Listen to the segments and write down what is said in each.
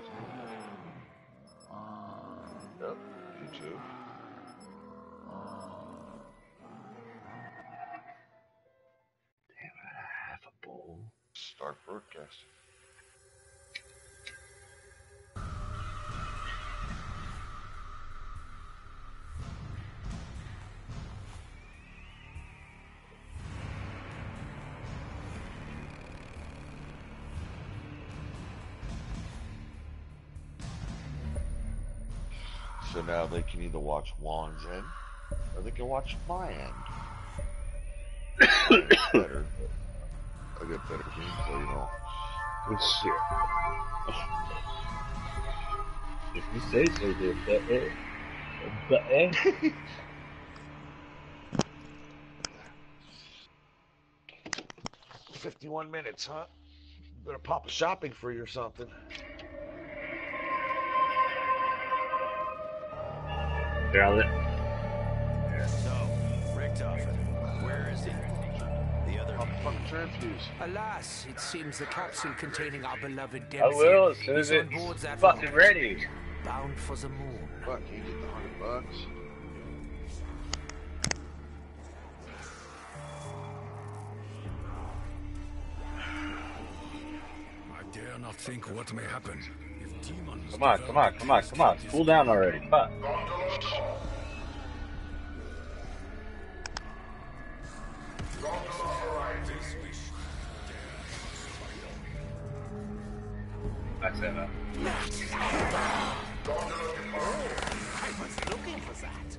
podcast. Yep, you too. Half a bowl. Start broadcast. So now they can either watch Juan's end or they can watch my end. better. I get better gameplay, you know. Good shit. If you say so, dear, but eh. But eh. Fifty-one minutes, huh? Better pop a shopping free or something. Here, I'll let. So, Richtofen, where is he? The other Pop a fucking transfuse. Alas, it seems the capsule containing our beloved I Dempsey will as soon as on board it's that fucking rocket, ready. bound for the moon. Fuck, you get the hundred bucks. I dare not think what may happen if demons. Come on, come on, come on, come on. Cool down already. Fuck. That's it, man. I was looking for that.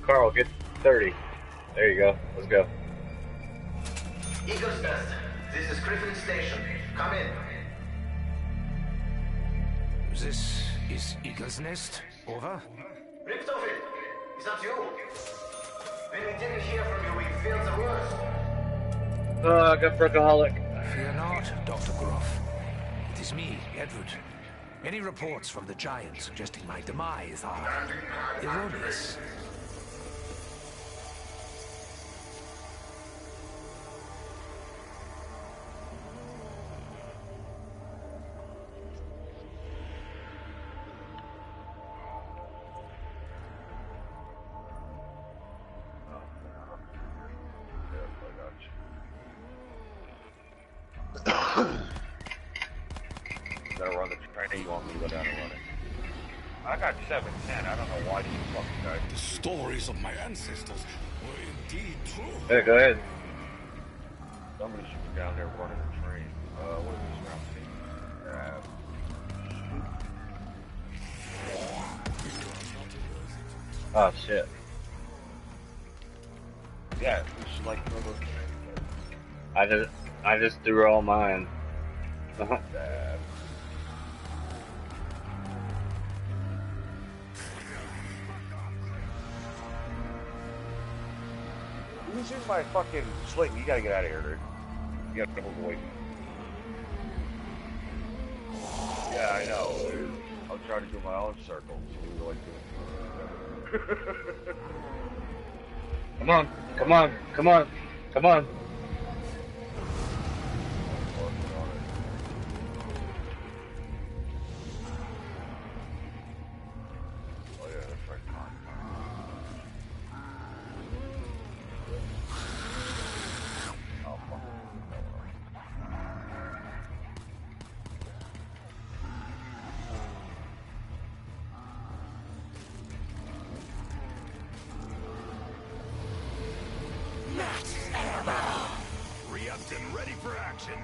Carl, get 30. There you go. Let's go. Eagle's Nest. This is Griffin Station. Come in. This is Eagle's Nest. Over. Richtofen, is that you? Oh, I got Perkaholic. Fear not, Dr. Groph. It is me, Edward. Any reports from the Giant suggesting my demise are erroneous. Gotta run the train. You want me to go down and run it? I got seven ten. I don't know why these fucking guys. The stories of my ancestors were indeed true. Yeah, go ahead. Somebody should be down there running the train. Uh, what is this round? Uh, Oh, shit. yeah, we should like throw those. I just, I just threw all mine. Bad. Who's in my fucking sling? You gotta get out of here, dude. You gotta move away. Yeah, I know. I'm trying to do my own circles. Like. Come on, come on, come on, come on. Ready for action.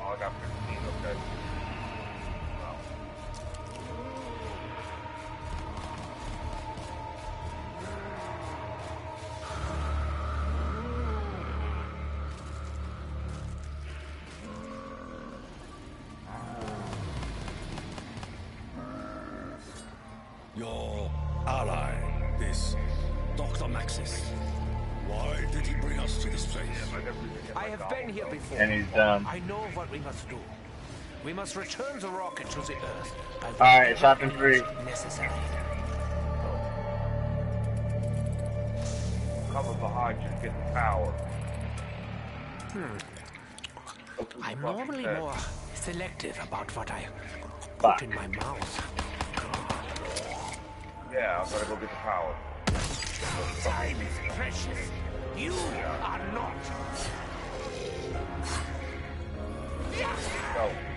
Oh, I got And he's done. I know what we must do. We must return the rocket to the Earth. Alright, it's whatever happened free. Necessary. Cover behind you, get the power. Hmm. I'm normally more selective about what I Fuck. put in my mouth. Yeah, I'm gonna go get the power. Time is precious. You are not. Go.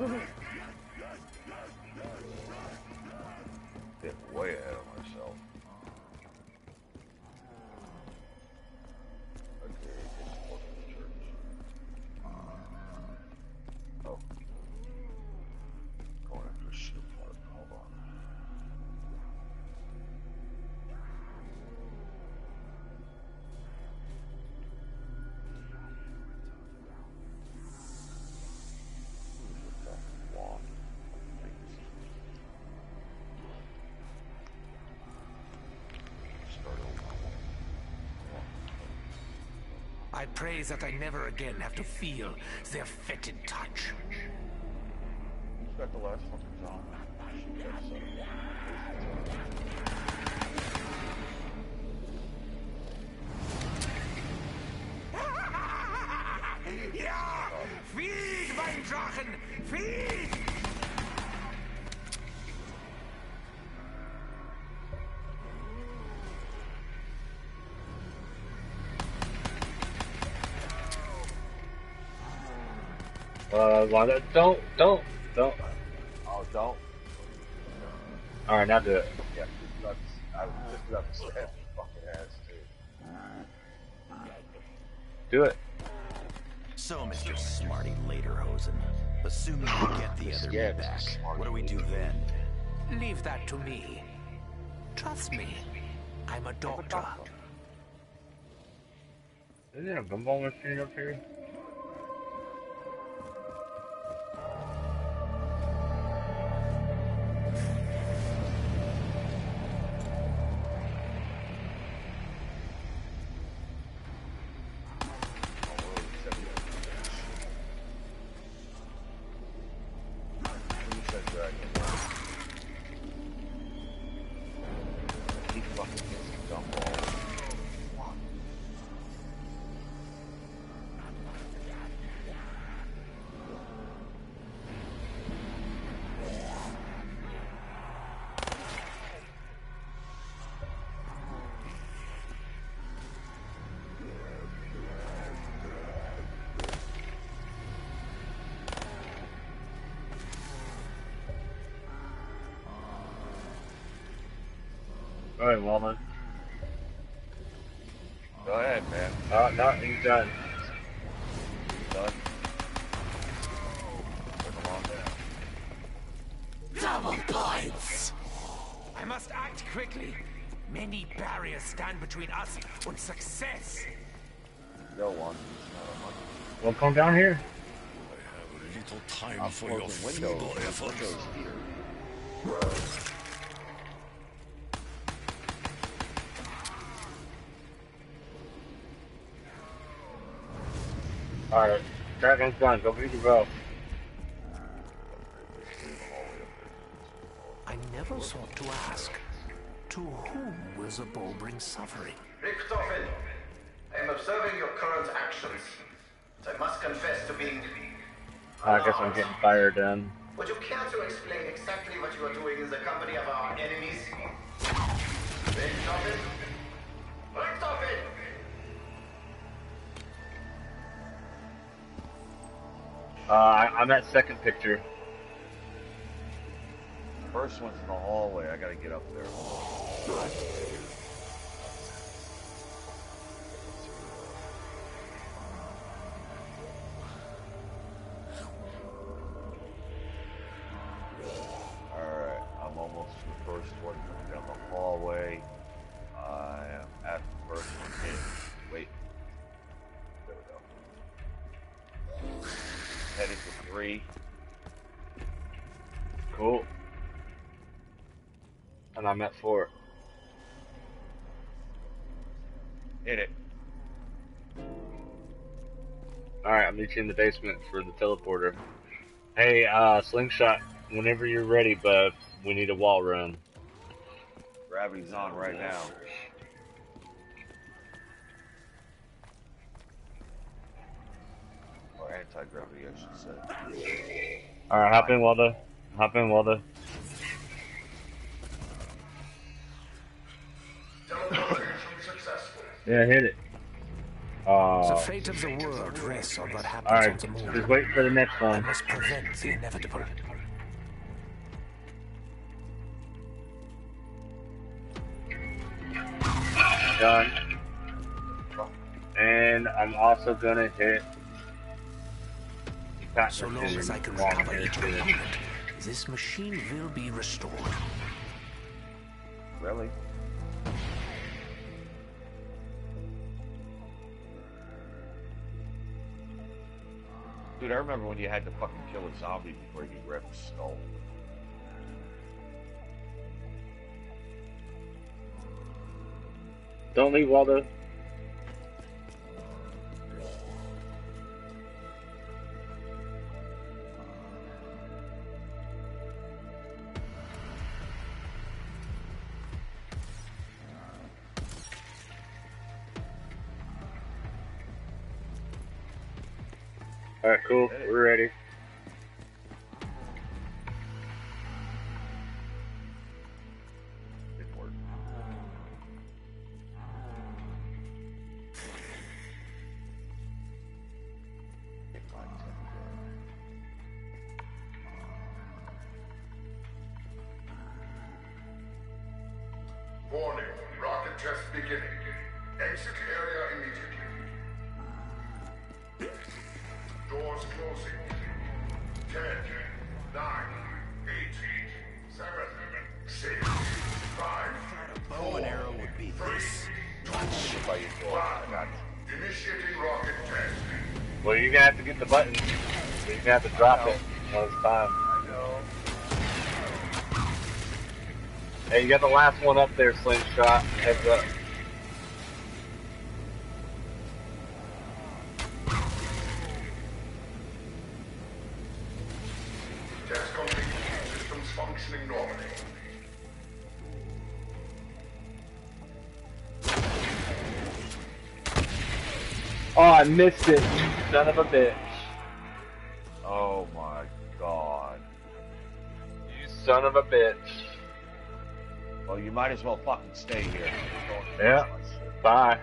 Oh, I pray that I never again have to feel their fetid touch. The last fucking Uh, Wanda, don't, don't, don't. Oh, don't. Alright, now do it. Yeah, that's, I was just about to say that fucking ass too. Do it. So, Mr. Smarty Lederhosen, assuming we get the other Yeah, back, what do we do then? Leave that to me. Trust me, I'm a doctor. Isn't there a gumball machine up here? Alright, Walnut. Go ahead, man. Uh, no, he's done. Done. Put him on down. Double points! I must act quickly. Many barriers stand between us and success. No one. Well, come down here. I have a little time I'm for your closing windows. feeble efforts. Alright, Dragon's done. Go beat your bow. I never sought to ask, to whom was the bow bring suffering? Richtofen, I am observing your current actions. I must confess to being. I guess I'm getting fired then. Would you care to explain exactly what you are doing in the company of our enemies? Richtofen? Richtofen! Uh, I, I'm at second picture. First one's in the hallway. I gotta get up there. Cool. And I'm at four. Hit it. Alright, I'll meet you in the basement for the teleporter. Hey, uh, Slingshot, whenever you're ready, bud, we need a wall run. Gravity's on right now. Or anti-gravity, I should say. Alright, hop in, Waldo. Hop in, Waldo. Teleportation successful. Yeah, hit it. The Uh, fate of the world rests on what happens alright, on the moon. just wait for the next I one. must prevent the inevitable. Done. And I'm also gonna hit. So long as I can recover each component, this machine will be restored. Really? Dude, I remember when you had to fucking kill a zombie before you could grab his skull. Don't leave, Waldo. Warning, rocket test beginning. Exit area immediately. Doors closing. Ten, nine, eight, seven, six, five, Bow and arrow would be this. By your door. I got you. initiating rocket test. Well, you're gonna have to get the button. You're gonna have to drop it when it's time. Hey, you got the last one up there, Slingshot. Heads up. Test complete. Systems functioning normally. Oh, I missed it. you Son of a bitch. Oh my god. You son of a bitch. Well, you might as well fucking stay here. Yeah. Bye.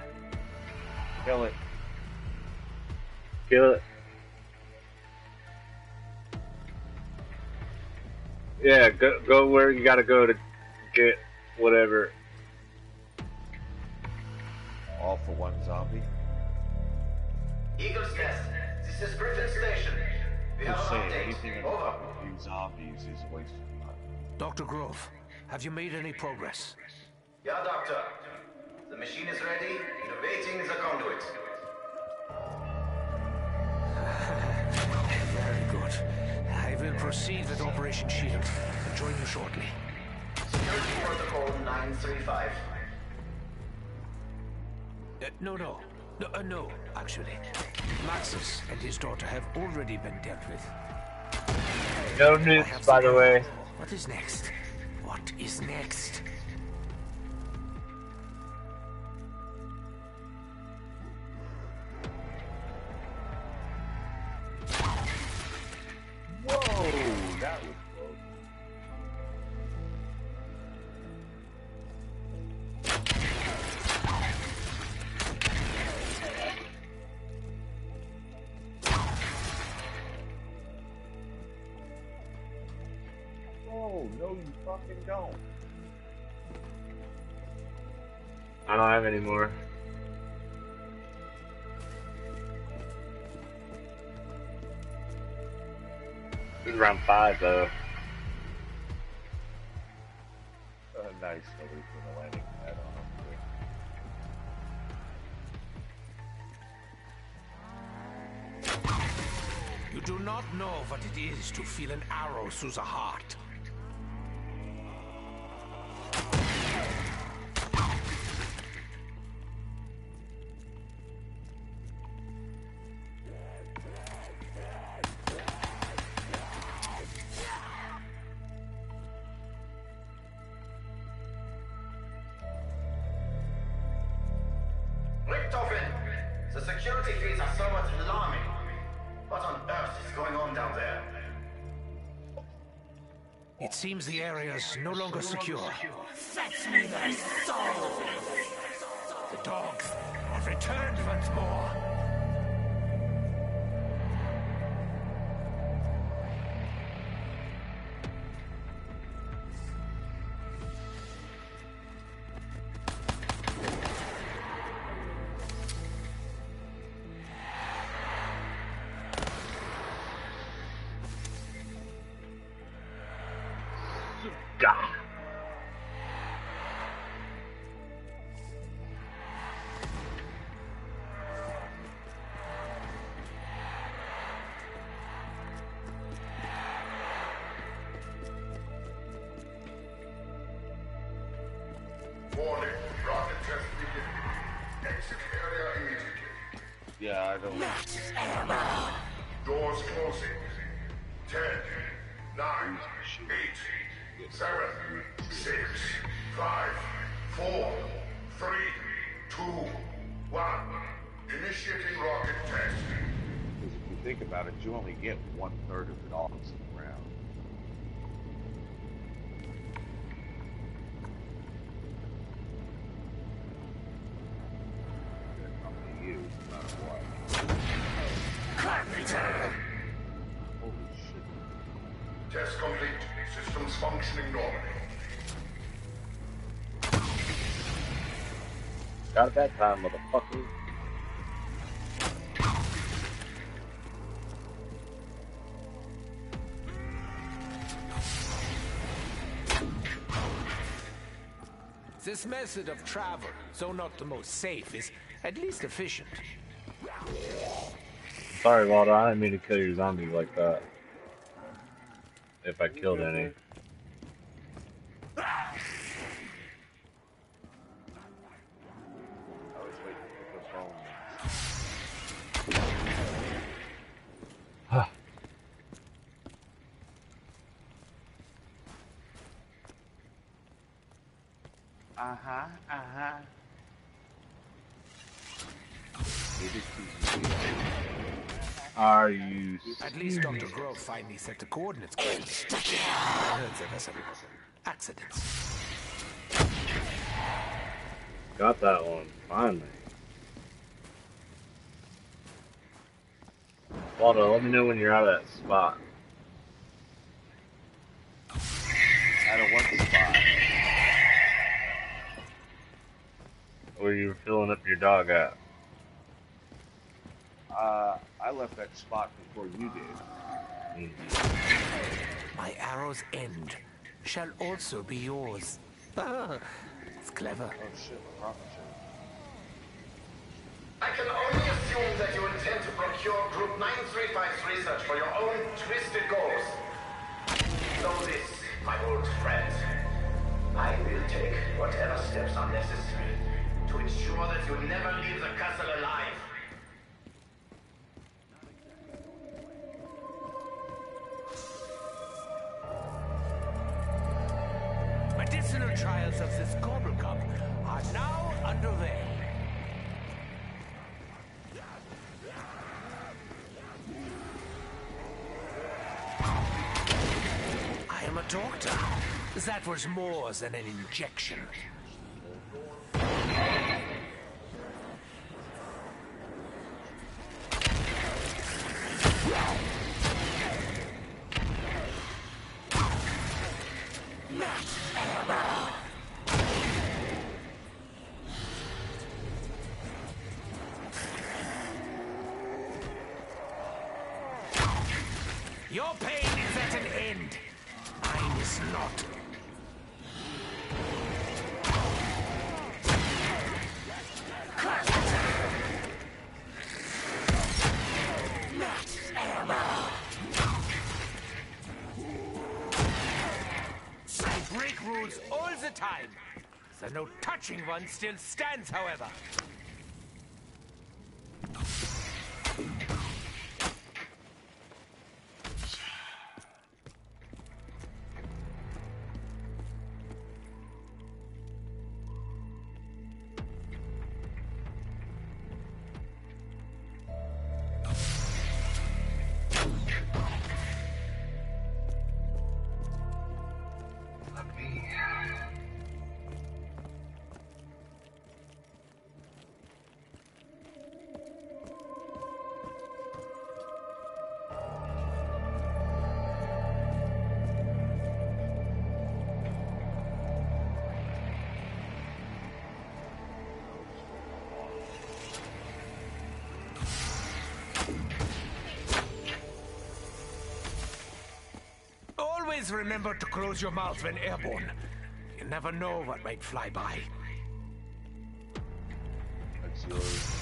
Kill it. Kill it. Yeah, go go where you gotta go to get whatever. All for one zombie. Eagles Nest. This is Griffin Station. We have Just an update. anything Over. zombies is a waste of time. Dr. Groph, have you made any progress? Yeah, Doctor. The machine is ready. Innovating the conduit. Very good. I will proceed with Operation Shield and join you shortly. Security protocol 935. Uh, no, no. No, uh, no, actually. Maxis and his daughter have already been dealt with. No news, by the way. What is next? What is next? No, you fucking don't. I don't have any more. This is round five though. Uh, nice, nobody put a landing pad on him. You do not know what it is to feel an arrow through the heart. Seems the area is no longer secure. Fetch me their souls! The dogs have returned once more. Warning, rocket test beginning. Exit area immediately. Yeah, I don't. Doors closing. Ten, nine, eight, seven, six, five, four, three, two, one. Initiating rocket test. Because if you think about it, you only get one third of Holy shit. Test complete. Systems functioning normally. Got it that time, motherfucker. This method of travel, though not the most safe, is at least efficient. Sorry, Waldo. I didn't mean to kill your zombies like that. If I killed any. I was Are you? At least Dr. Groph finally set the coordinates correctly. I heard there were some accidents. Got that one. Finally. Waldo, let me know when you're out of that spot. Out of one spot. Where you were filling up your dog at. Uh, I left that spot before you did. My arrow's end shall also be yours. Ah, it's clever. Oh shit. I can only assume that you intend to procure Group 935's research for your own twisted goals. Know this, my old friend. I will take whatever steps are necessary to ensure that you never leave the castle alive. That was more than an injection. Your pain is at an end. Mine is not. No touching one still stands, however. Always remember to close your mouth when airborne. You never know what might fly by. That's yours.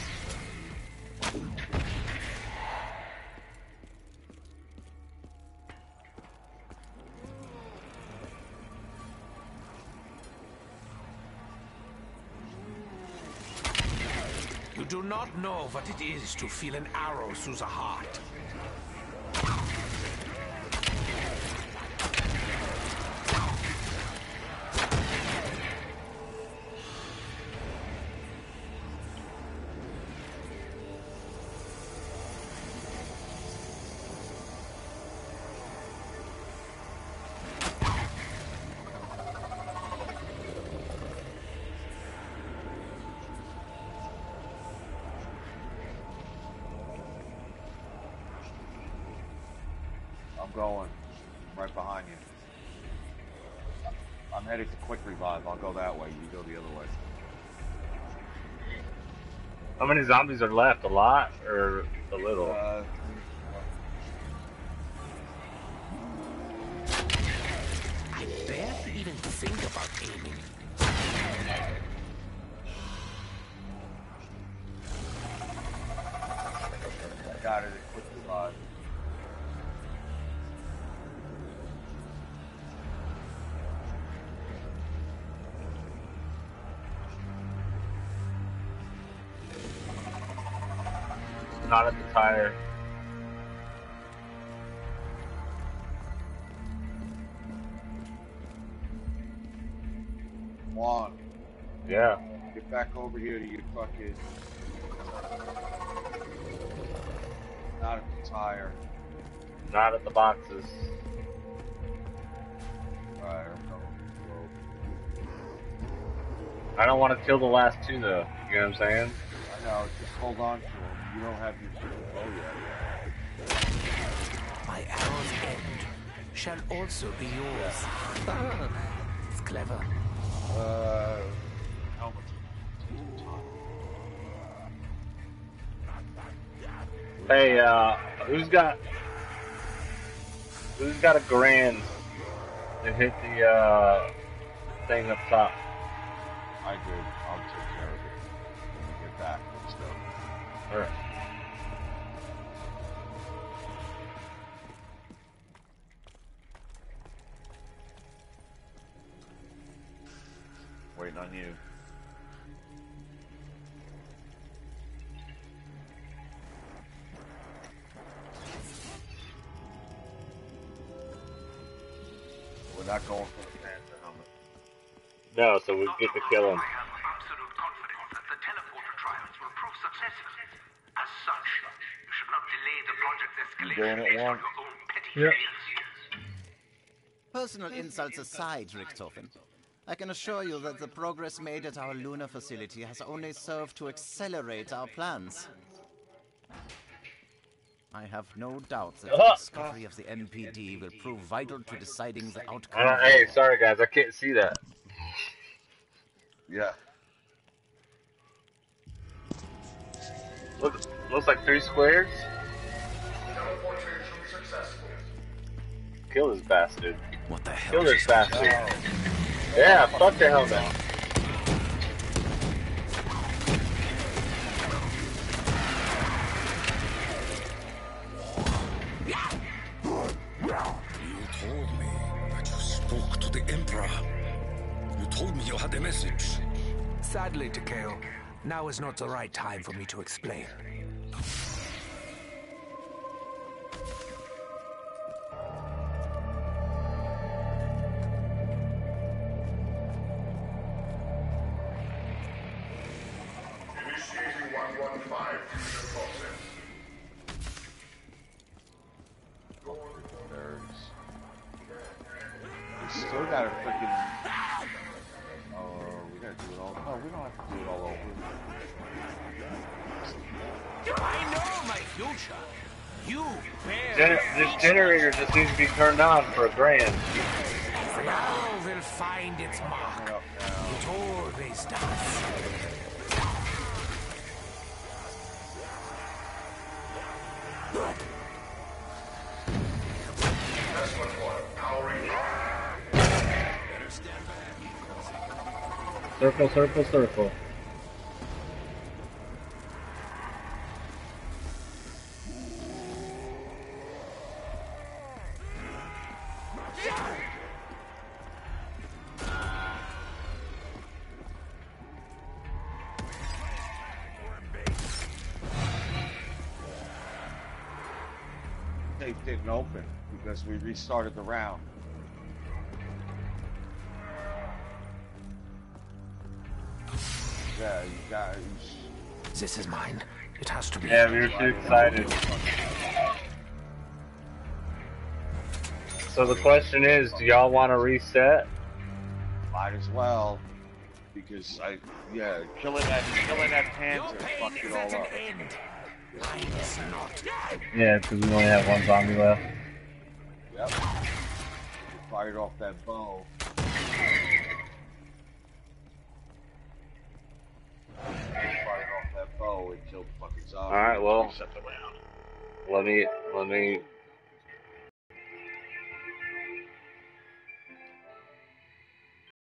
You do not know what it is to feel an arrow through the heart. How many zombies are left? A lot or a little? Uh, I barely even think about aiming. I got it At the Yeah. get back over here to your fucking. Not at the tire. Not at the boxes. Alright, I'm going. I don't want to kill the last two though. You know what I'm saying? I know, just hold on to him. You don't have your bow yet. My arrow's end shall also be yours. it's clever. Uh, helmet's Hey, uh, who's got who's got a grand to hit the uh thing up top? I did. I'll take care of it when we get back. Let's go. Alright. Waiting on you. We're not going for the Panther helmet. No, so we get to kill him. I have absolute confidence that the teleporter trials will prove successful. As such, you should not delay the project's escalation doing it, based on Warren? your own petty Yep. Personal insults aside, Richtofen, I can assure you that the progress made at our lunar facility has only served to accelerate our plans. I have no doubt that the Ah. discovery of the MPD will prove vital to deciding the outcome. don't, hey, sorry guys, I can't see that. Yeah. Look, looks like three squares. Kill this bastard. What the hell? Kill this is- bastard. Yeah, fuck the helmet. You told me that you spoke to the Emperor. You told me you had a message. Sadly, Takeo, now is not the right time for me to explain. Have to do it all over. I know my future. You. Gen- this generator just needs to be turned on for a grand. Now will find its mark. Oh, it always does. Circle, circle, circle. They didn't open because we restarted the round. Yeah, you guys. This is mine. It has to be. Yeah, we were too excited. So the question is, do y'all want to reset? Might as well. Because I, yeah, killing that, killing that panther fucked it all up. Mine is not. Yeah, because we only have one zombie left. Yep. Fired off that bow. Fired off that bow and killed the fucking zombie. All right, well, Reset the round. let me let me